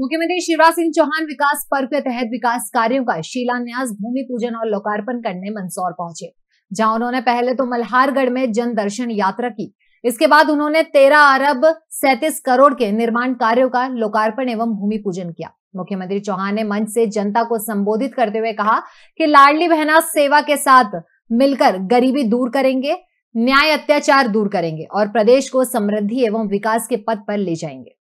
मुख्यमंत्री शिवराज सिंह चौहान विकास पर्व के तहत विकास कार्यों का शिलान्यास, भूमि पूजन और लोकार्पण करने मंदसौर पहुँचे। जहाँ उन्होंने पहले तो मल्हारगढ़ में जन दर्शन यात्रा की। इसके बाद उन्होंने तेरह अरब सैतीस करोड़ के निर्माण कार्यों का लोकार्पण एवं भूमि पूजन किया। मुख्यमंत्री चौहान ने मंच से जनता को संबोधित करते हुए कहा कि लाडली बहना सेवा के साथ मिलकर गरीबी दूर करेंगे, न्याय अत्याचार दूर करेंगे और प्रदेश को समृद्धि एवं विकास के पथ पर ले जाएँगे।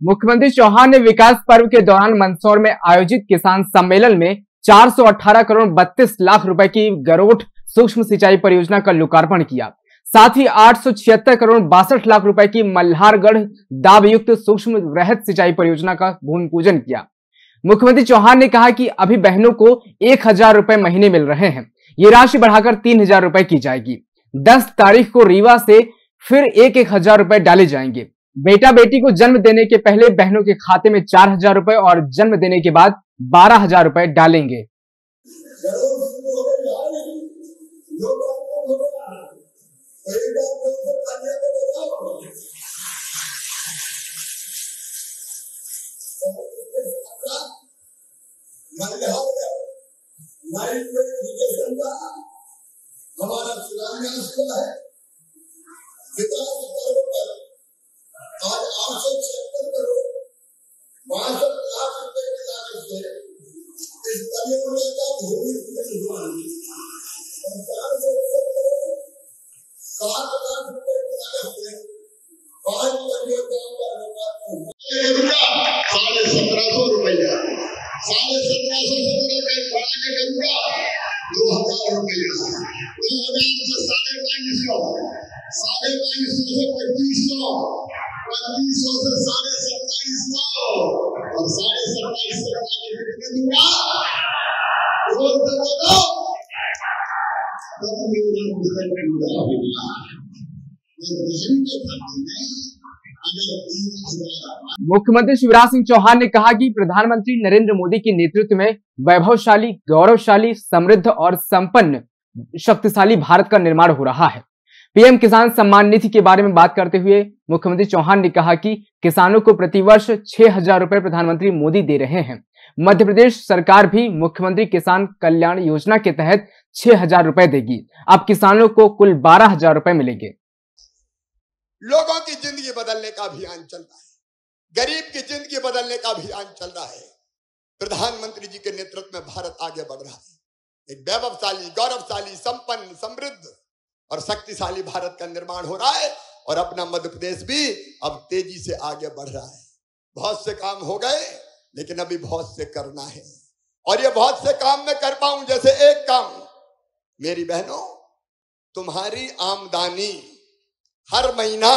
मुख्यमंत्री चौहान ने विकास पर्व के दौरान मंदसौर में आयोजित किसान सम्मेलन में 418 करोड़ 32 लाख रुपए की गरोठ सूक्ष्म सिंचाई परियोजना का लोकार्पण किया। साथ ही आठ सौ छिहत्तर करोड़ बासठ लाख रुपए की मल्हारगढ़ दाबयुक्त सूक्ष्म वृहद सिंचाई परियोजना का भूमि पूजन किया। मुख्यमंत्री चौहान ने कहा कि अभी बहनों को एक हज़ार रुपए महीने मिल रहे हैं। ये राशि बढ़ाकर तीन हज़ार रुपए की जाएगी। दस तारीख को रीवा से फिर एक एक हज़ार रुपए डाले जाएँगे। बेटा बेटी को जन्म देने के पहले बहनों के खाते में चार हज़ार रुपए और जन्म देने के बाद बारह हज़ार रुपए डालेंगे। हमारा है। विकास की का की पाँच का साढ़े सत्रह सौ रुपया। साढ़े सत्रह सौ से बढ़ाकर करूँगा दो हज़ार रुपया। दो हज़ार से साढ़े बाईस सौ, साढ़े बाईस सौ से पच्चीस सौ। साढ़े सत्ताईस सौ और साढ़े सत्ताईस सौ आगे कितने दूँगा मुख्यमंत्री शिवराज सिंह चौहान ने कहा कि प्रधानमंत्री नरेंद्र मोदी के नेतृत्व में वैभवशाली, गौरवशाली, समृद्ध और संपन्न, शक्तिशाली भारत का निर्माण हो रहा है। पीएम किसान सम्मान निधि के बारे में बात करते हुए मुख्यमंत्री चौहान ने कहा कि किसानों को प्रतिवर्ष छह हज़ार रुपए प्रधानमंत्री मोदी दे रहे हैं। मध्य प्रदेश सरकार भी मुख्यमंत्री किसान कल्याण योजना के तहत छह हज़ार रुपए देगी। अब किसानों को कुल बारह हज़ार रुपए मिलेंगे। लोगों की ज़िंदगी बदलने का अभियान चल रहा है। गरीब की ज़िंदगी बदलने का अभियान चल रहा है। प्रधानमंत्री जी के नेतृत्व में भारत आगे बढ़ रहा है। एक वैभवशाली, गौरवशाली, संपन्न, समृद्ध और शक्तिशाली भारत का निर्माण हो रहा है और अपना मध्य प्रदेश भी अब तेज़ी से आगे बढ़ रहा है। बहुत से काम हो गए, लेकिन अभी बहुत से करना है। और ये बहुत से काम मैं कर पाऊँ, जैसे एक काम। मेरी बहनों, तुम्हारी आमदनी हर महीना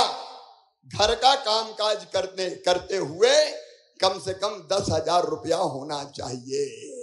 घर का काम काज करते करते हुए कम से कम दस हज़ार रुपया होना चाहिए।